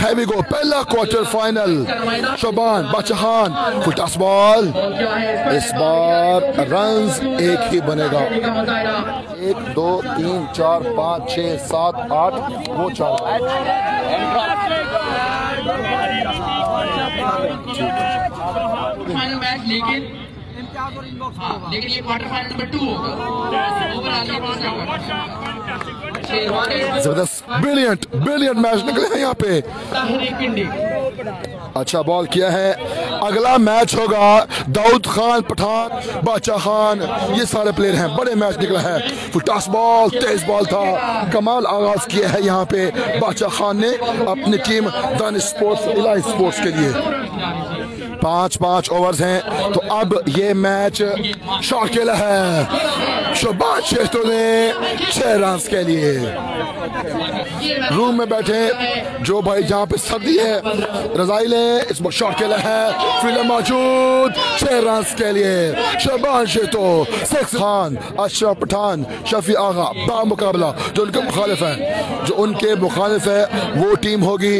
Heavy गो पहला quarter final Shoban Badshahan full toss ball इस बार रन्स एक ही बनेगा एक दो तीन चार पाँच छ सात आठ वो चार लेकिन हाँ, ये क्वार्टर फाइनल नंबर टू होगा। ओवरऑल ये ज़बरदस्त ब्रिलियंट ब्रिलियंट मैच निकले हैं यहाँ पे। अच्छा बॉल किया है। अगला मैच होगा दाऊद खान, पठान, बादशाह खान। ये सारे प्लेयर हैं। बड़े मैच निकला है। फुटास बॉल तेज बॉल था। कमाल आगाज़ किया है यहाँ पे बादशाह खान ने अपनी टीम दान स्पोर्ट्स इलाही स्पोर्ट्स के लिए। पाँच पाँच ओवर्स हैं। तो अब ये मैच शॉट खेला है। शोबाज शेखो ने छह रन के लिए रूम में बैठे जो भाई जहाँ पे सर्दी है रजाई ले इस वक्त शॉट खेला है फ़िल्म मौजूद छह रन के लिए शहबान शेतो सिक्स खान अशरफ पठान शफी आगा बा मुकाबला जो उनके मुखालिफ हैं जो उनके मुखालिफ है वो टीम होगी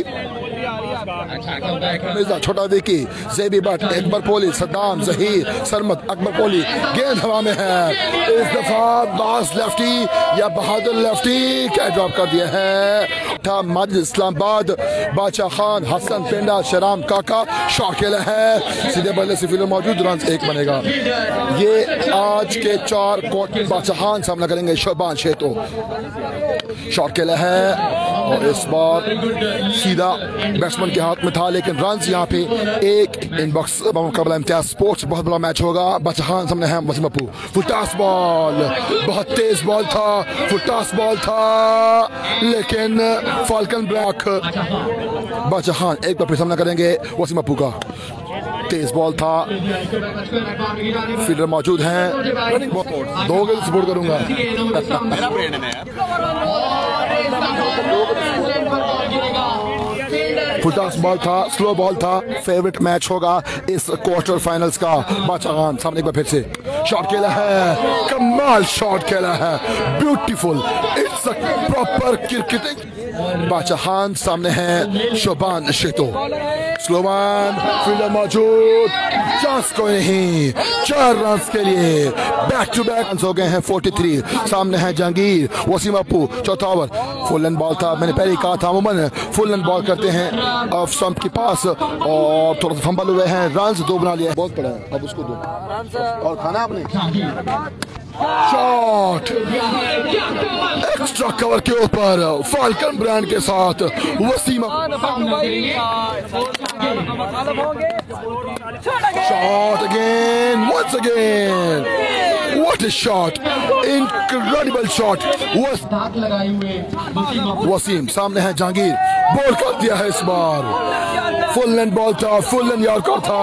मिर्ज़ा छोटा विकी जेबी भट्ट, अकबर पोली, सद्दाम, जहीर, सरमत, अकबर पोली, गेंद हवा में है। इस दफ़ा बास लेफ्टी या बहादुर लेफ्टी क्या ड्रॉप कर दिया है? था इस्लामाबाद, बादशाह खान, हसन पेंडा, शराम काका शॉट खेला है। सीधे बल्ले से फ़िल्म मौजूद, रन एक बनेगा। ये आज के चार कोट बादशाह खान सामना करेंगे शोबान शेतो शॉट खेला है और इस बार सीधा बैट्समैन के हाथ में था, लेकिन रन यहाँ पे एक इनबॉक्स मुकाबला इम्तियाज़ स्पोर्ट्स बहुत बड़ा मैच होगा। बचहान सामने है वसीम अपू फुटास बॉल बहुत तेज बॉल था, फुटास बॉल था, लेकिन फाल्कन ब्लैक बचहान एक बार फिर सामना करेंगे वसीम अपू का। तेज बॉल था। फील्डर मौजूद हैं। दो गेंद सपोर्ट करूँगा। फुटास बॉल था स्लो बॉल था। फेवरेट मैच होगा इस क्वार्टर फाइनल्स का। बादशाह सामने एक बार फिर से। शॉट खेला है। कमाल शॉट खेला है। ब्यूटीफुल इट्स प्रॉपर क्रिकेटिंग बादशाह सामने है शोबान शेतो स्लोमान फील्डर मौजूद। चांस कोई नहीं। चार रन के लिए बैक टू बैक रन हो गए हैं 43 सामने है जहांगीर वसीम अपू चौथा ओवर फुल एंड बॉल था, मैंने पहले कहा था, अमूमन। फुल एंड बॉल करते हैं ऑफ़ स्टंप के पास। और थोड़ा सा फंबल हुए हैं रन दो बना लिया बहुत पड़ा है, अब उसको दो। और खाना आपने? शॉट एक्स्ट्रा कवर के ऊपर फाल्कन ब्रांड के साथ Wasim. What a shot! Incredible shot. Was दाग लगाए हुए वसीम वसीम सामने है जहांगीर बॉल कर दिया है इस बार फुल एंड बॉल था फुल एंड यॉर्कर था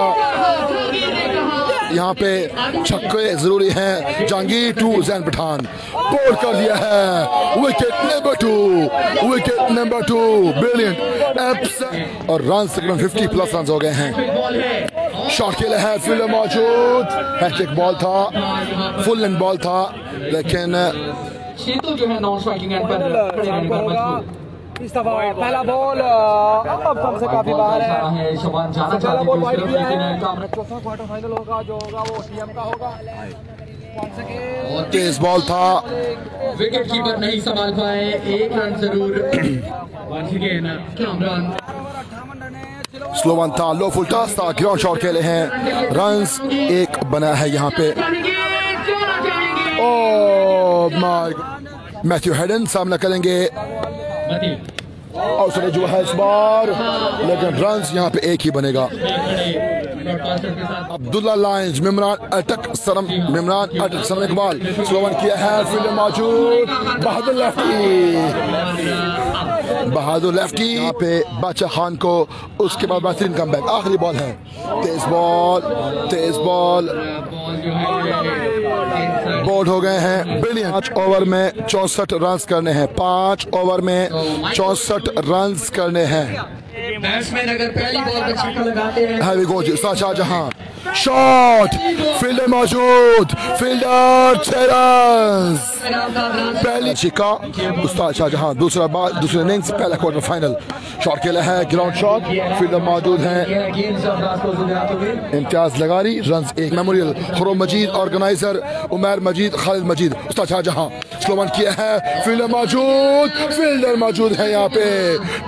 यहाँ पे छक्के ज़रूरी हैं। जहांगीर टू जैन पठान। बॉल कर दिया है। Wicket number two wicket number two brilliant और रन तकरीबन 50 प्लस रन हो गए हैं। है शॉट खेला है फील्डर मौजूद। हैट्रिक बॉल था। फुल एंड बॉल था। लेकिन शेतु जो नॉन स्ट्राइकिंग एंड पर खड़े रहने पर मजबूर इस दफ़ा पहला बॉल अब कम से काफ़ी बाहर है। शोभान जाना पहला बॉल वाइड उस है। चौथा क्वार्टर फाइनल होगा जो होगा वो टीएम का होगा। कौन से के और तेज बॉल था। विकेट कीपर नहीं संभाल पाए एक रन ज़रूर। once again Kamran slow one था लो फुल टॉस था ग्राउंड शॉट खेले हैं? रन्स एक बना है यहाँ पे। ओ मैथ्यू हेडन सामना करेंगे। सुने जो है इस बार लेकिन रन यहाँ पे एक ही बनेगा। अब्दुल्ला लाइंस मिमरान अटक सरम मिमरान अटक सरम इकबाल स्लोवन किया है फ़ील्ड मौजूद बहादुर लेफ्टी बहादुर लेफ्टी यहाँ पे बादशाह खान को उसके बाद बेहतरीन कम बैक आखिरी बॉल है। तेज बॉल तेज बॉल बोल्ड हो गए हैं। ब्रिलियंट पाँच ओवर में चौसठ रन करने हैं। पाँच ओवर में चौसठ रन करने हैं। बैट्समैन पहली बॉल लगाते हैं हैवी गो जी शाहजहां। शॉट फील्डर मौजूद फील्डर रन पहली शिका उस्ताद शाहजहां दूसरा बार दूसरे इनिंग्स पहला क्वार्टर फाइनल शॉट खेला है ग्राउंड शॉट फील्डर मौजूद हैं इम्तियाज़ लगारी रन एक memorial Khurram Majeed organizer Umar Majeed Khalid Majeed Ustad Shahjahan slow one किया है। फील्डर मौजूद फील्डर मौजूद है यहाँ पे।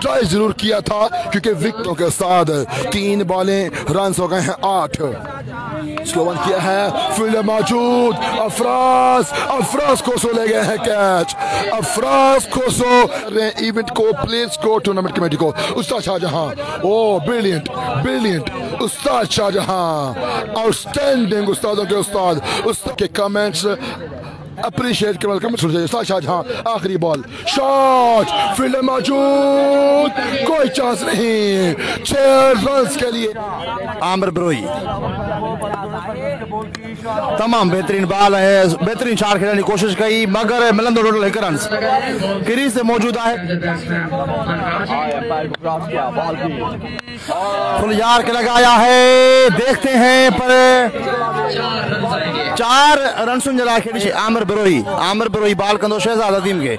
ट्राई ज़रूर किया था, क्योंकि विकेटों के साथ तीन बॉलें रन हो गए हैं आठ। स्लोवन किया है, फील्डर मौजूद, अफराज अफराज कोसो ले गए हैं कैच अफराज कोसो इवेंट को प्लेस को टूर्नामेंट कमेटी को। उस्ताद शाहजहां, ओ ब्रिलियंट ब्रिलियंट उस्ताद शाहजहां आउटस्टैंडिंग उस्तादों के उस्ताद। उस्ताद के कमेंट्स अप्रिशिएट सुन जाइए शाहजहां आखिरी बॉल। शॉट! फील्डर मौजूद। कोई चांस नहीं। छह रन के लिए। आमिर बरोई। तमाम बेहतरीन बाल है। बेहतरीन शॉट खेलने की कोशिश कई मगर मिलंदो टोटल हिकु रन क्रीज से मौजूद है। फुल यार के लगाया है। देखते हैं, पर चार रन सुन जला खेड़ी आमिर बरोई आमिर बरोई, बाल कंदो शहजाद अदीम के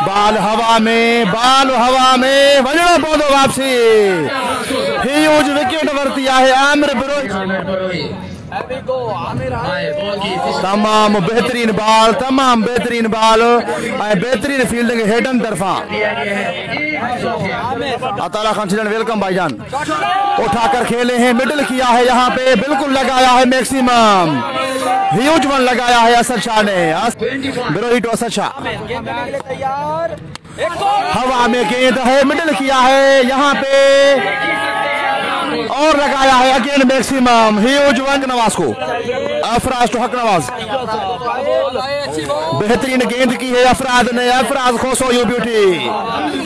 बाल हवा में, बाल हवा में वजड़ा पौधो वापसी। ह्यूज विकेट वरती है आमिर बरोई। तमाम बेहतरीन बाल, तमाम बेहतरीन बाल बेहतरीन फील्डिंग हेडन तरफा। अताला खान चिलन वेलकम भाईजान। उठाकर खेले हैं मिडिल किया है यहाँ पे, बिल्कुल लगाया है मैक्सिमम ह्यूज वन लगाया है असद शाह ने। बिरोही टू असद शाह। हवा में गेंद है मिडिल किया है यहाँ पे। और लगाया है again maximum. Huge one Nawaz को। अफराज तो हक नवाज़। बेहतरीन गेंद की है अफराज ने। अफराज खोसो यू ब्यूटी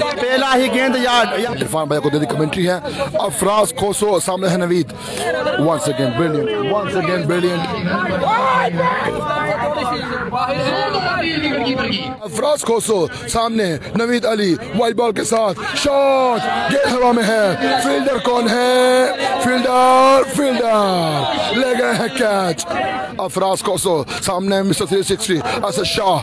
पहला ही गेंद इरफान भाई को दे दी कमेंट्री है। अफराज खोसो, सामने है Naveed. Once again brilliant once again brilliant Afraz Khoso, सामने नवीद अली वाइट बॉल के साथ। शॉट गेंद हवा में है। फील्डर कौन है? Fielder Fielder, lägger häcket. Afras Koso, Samne Mr. 360. As Alltså Shah,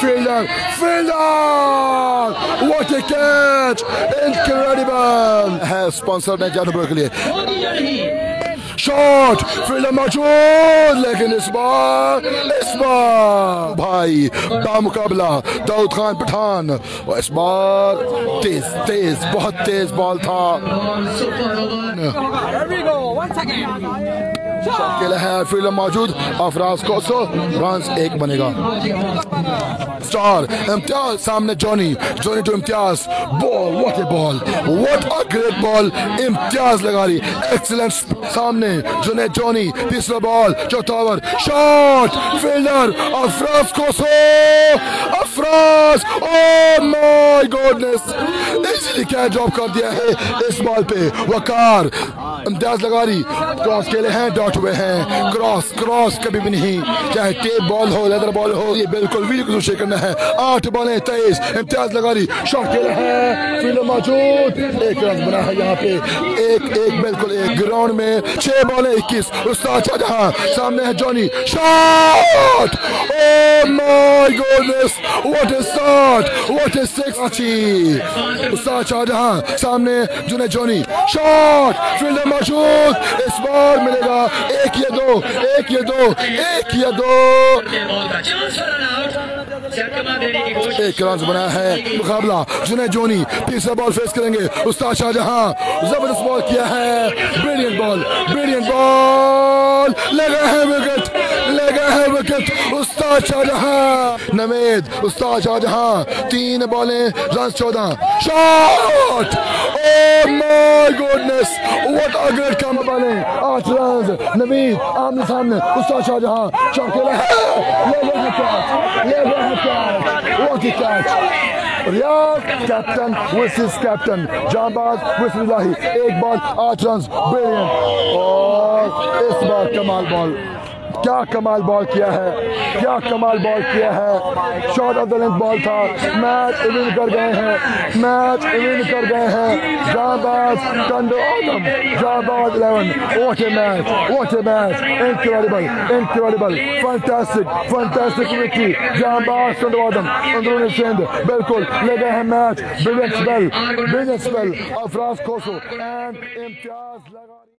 Fielder, Fielder! What a catch! Incredible! Här sponsrar Nedjan Berkeley. Shot fielder मौजूद लेकिन इस बार इस बार भाई बामुकाबला दाऊद खान पठान और इस बार तेज तेज बहुत तेज बॉल था खेला है फील्डर मौजूद अफराज कोसो रन एक बनेगा। स्टार इम्तियाज़ सामने Johnny Johnny to Imtiaz ball what a ball what a great ball Imtiaz लगा रही एक्सीलेंट सामने जुने जॉनी तीसरा बॉल चौथा over short fielder Afraz Khoso Afraz oh my goodness क्या ड्रॉप कर दिया है इस बॉल पे वकार लगा रही क्रॉस खेले हैं डॉट हुए हैं क्रॉस क्रॉस कभी भी नहीं चाहे टेप बॉल हो लेदर बॉल हो ये बिल्कुल भी करना है आठ बॉलें तेईस इम्तियाज़ लगा रही शॉट खेले हैं मौजूद। एक रन बना है यहाँ पे। एक एक, बिल्कुल एक ग्राउंड में। छह बॉलें इक्कीस। उस्ताद शाहजहां। सामने है Johnny shot oh my goodness what a shot what a six Ustad Shahjahan. सामने जुने जॉनी शॉट फील्डर मौजूद। इस बार मिलेगा। एक या दो। एक या दो। एक या दो। एक रन बनाया है मुकाबला। जुने जोनी तीसरा बॉल फेस करेंगे। उस्ताद शाहजहां, ज़बरदस्त बॉल किया है। ब्रिलियंट बॉल ब्रिलियंट बॉल लगा है विकेट। विकेट उस्ताद शाहजहां, नवेद उस्ताद शाहजहां, तीन बॉलें, रन चौदह। Shot! My goodness what a great come bowling आठ रन नवीद, आमने सामने। उस्ताद शाहजहां है। ले है कैच ले है catch what a catch Riaz captain versus captain Jabaz बिस्मिल्लाह एक बॉल आठ रन ब्रिलियंट और इस बार कमाल बॉल क्या कमाल बॉल किया है, क्या कमाल बॉल किया है। Short of the length ball था। मैच विन कर गए हैं। मैच विन कर गए हैं। Janbaz Kando Adam Jabaz 11 what a match what a match incredible incredible fantastic fantastic victory Jabaz Kando Adam अंदरूनी सिंध बिल्कुल ले गए हैं match brilliant spell brilliant spell Afraz Khoso and Imtiaz Laghari